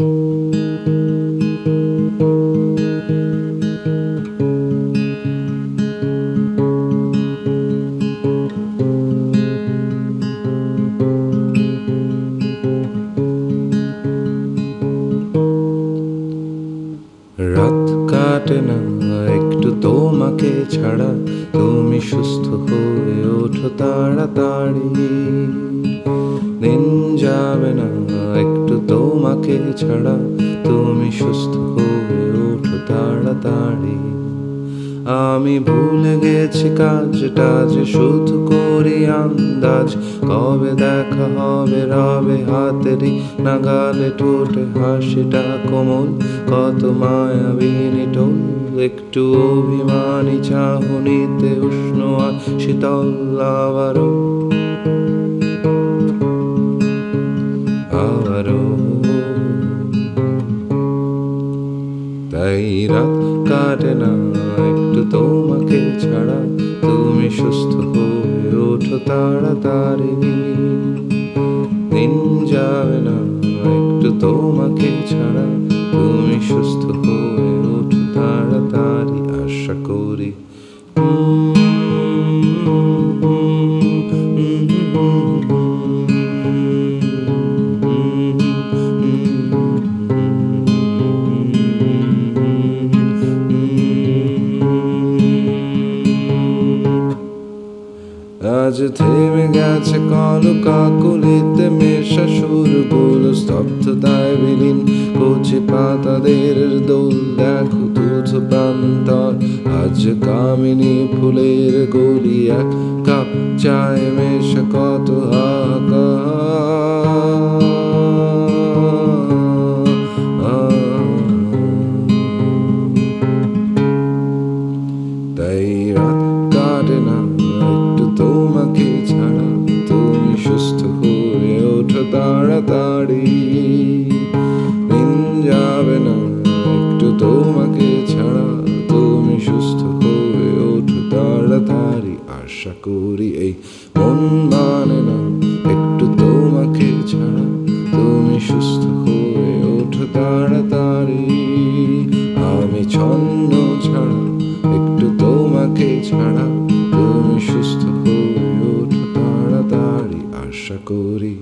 রাত কাটে না একটু তোমাকে ছাড়া। তুমি সুস্থ হয়ে ওঠো তাড়াতাড়ি। দিন যাবে না তোমাকে ছাড়া তুমি সুস্থ হয়ে ওঠো তাড়াতাড়ি। আমি ভুলে গেছি কাজটা যে শুধু করি আন্দাজ। কবে দেখা হবে রবে হাতেরই নাগালে ঠোঁটে, হাসিটা কোমল। কত মায়াবিনী টোল একটু অভিমানী চাহনিতে উষ্ণ আর শীতল আবারও তাই রাত কাটে না। একটু তোমাকে ছাড়া তুমি সুস্থ হয়ে ওঠো তাড়াতাড়ি। দিন যাবে না, একটু তোমাকে ছাড়া তুমি সুস্থ হয়ে আজ থেমে গেছে কল, কাকুলিতে মেশা সুরগুলো স্তব্ধতায় বিলীন। কচি পাতাদের দোল, দেখো তুঝ প্রান্তর। আজ কামিনী ফুলের গলি এক কাপ চায় মেশা কত হাহাকার। তাড়াতাড়ি। দিন যাবে না, একটু তোমাকে ছাড়া। তুমি সুস্থ হয়ে ওঠো তাড়াতাড়ি, আশা করি এই মন মানে না, একটু তোমাকে ছাড়া। তুমি সুস্থ হয়ে ওঠো তাড়াতাড়ি। আমি ছন্দ ছাড়া, একটু তোমাকে ছাড়া। তুমি সুস্থ হয়ে ওঠো তাড়াতাড়ি, আশা করি।